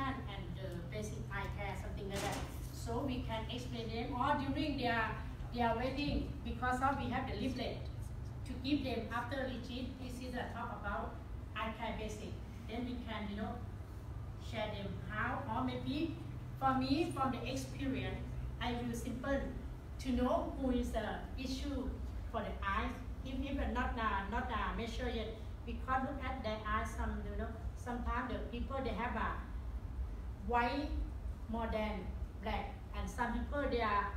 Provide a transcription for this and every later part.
and basic eye care, something like that. So we can explain them or during their their waiting because of we have the leaflet to give them after retreat. This is a talk about eye care basic. Then we can you know share them how or maybe for me from the experience I will simple to know who is the issue for the eyes if even not uh, not uh, measure yet because look at their eyes some you know sometimes the people they have a white more than black. And some people they are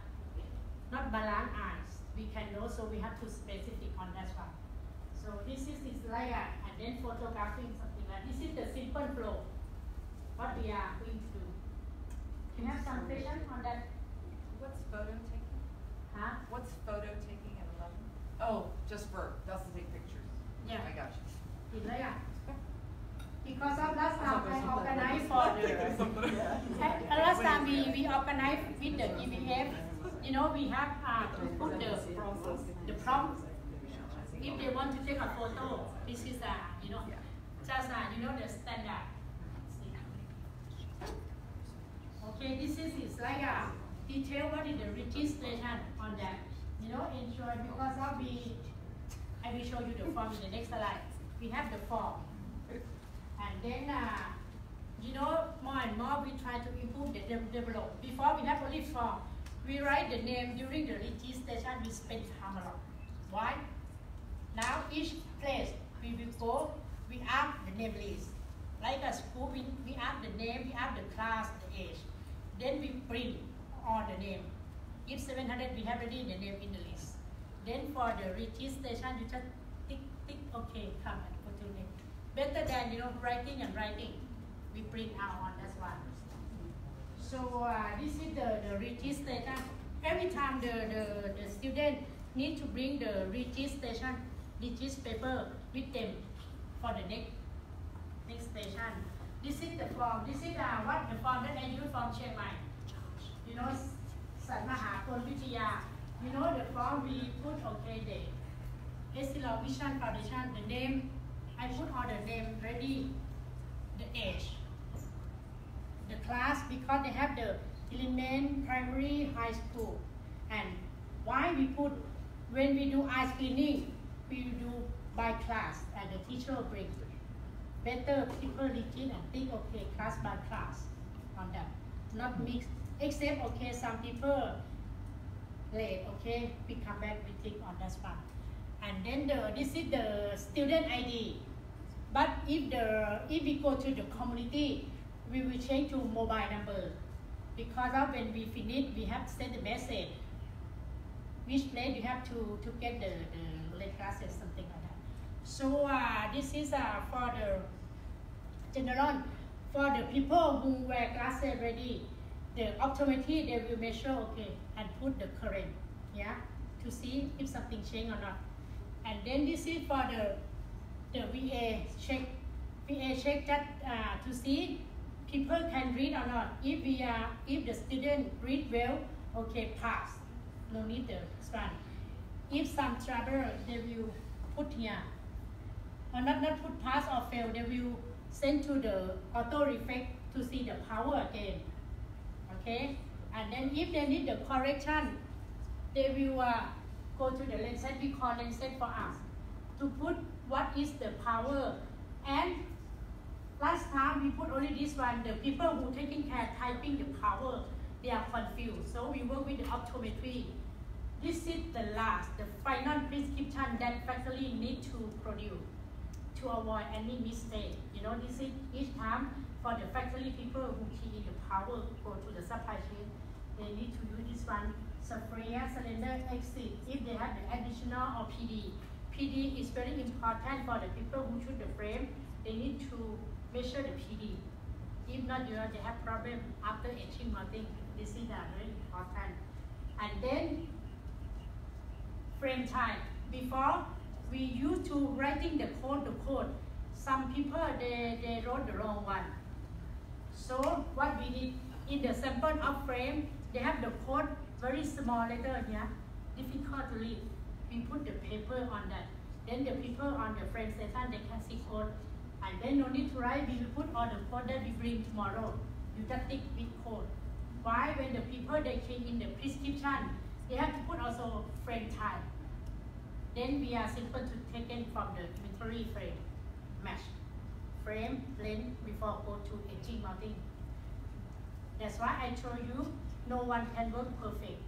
not balanced eyes. We can know so we have to specific on that one. So this is, this like a, and then photographing something like this is the simple flow. What we are going to do. Can you have some vision on that? What's photo taking? Huh? What's photo taking at 11 oh. Just for doesn't take pictures. Yeah. Oh my gosh because of that time I organized we we organize with the EVF you know we have uh, to put the the prompt. If they want to take a photo this is uh, you know just uh, you know the standard. Okay this is is like a detail what is the registration on that you know ensure because of we I will show you the form in the next slide. We have the form. And then, uh, you know, more and more we try to improve the de- develop. Before we have only form, we write the name during the registration, we spend time a lot. Why? Now each place we will go, we ask the name list. Like a school, we, we ask the name, we ask the class, the age. Then we print all the name. If 700, we have already the name in the list. Then for the registration, you just tick, tick, okay, come and put your name. Better than, you know, writing and writing. We print out on that one. So uh, this is the, the registration. Every time the, the, the student need to bring the registration, regist paper with them for the next next station. This is the form. This is uh, what the form that I use from Chiang Mai. You know, Sat Mahakul Vitya. You know the form we put okay the Essilor Vision Foundation, the name, I put all the name ready, the age, the class because they have the element primary high school. And why we put, when we do eye screening, we do by class and the teacher bring. Better people legit and think, okay, class by class on that, not mixed. Except, okay, some people late, okay, we come back, we think on that one. And then the, this is the student ID. But if the if we go to the community, we will change to mobile number. Because of when we finish, we have to send the message. Which place you have to, to get the, the late classes, something like that. So uh, this is uh, for the general, for the people who wear glasses already, the optometry they will measure okay and put the current, yeah, to see if something change or not. And then this is for the the VA check. VA check that uh, to see people can read or not. If we are, if the student read well, okay, pass. No need the span. If some trouble, they will put here. Or not not put pass or fail, they will send to the auto refract to see the power again. Okay, and then if they need the correction, they will uh, go to the lens set. We call lens set for us to put what is the power and last time we put only this one the people who taking care typing the power they are confused. So we work with the optometry. This is the last the final prescription that factory need to produce to avoid any mistake. You know this is each time for the factory people who key the power go to the supply chain they need to use this one. Sphere cylinder axis if they have the additional or PD PD is very important for the people who shoot the frame. They need to measure the PD. If not, you know, they have problem after edging or thing. This is uh, very important. And then frame time. Before we used to writing the code, the code. Some people they, they wrote the wrong one. So what we did in the sample of frame, they have the code very small letter here, difficult to read we put the paper on that. Then the people on the frame station, they can see code And then no need to write, we will put all the that we bring tomorrow. You just tick with code. Why when the people they change in the prescription, they have to put also frame type. Then we are simple to take in from the inventory frame, mesh. frame, length before go to edging mounting. That's why I told you, no one can work perfect.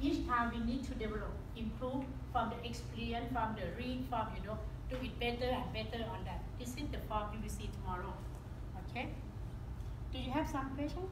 Each time we need to develop, improve from the experience, from the read, from, you know, do it better and better on that. This is the form you will see tomorrow, okay? Do you have some question?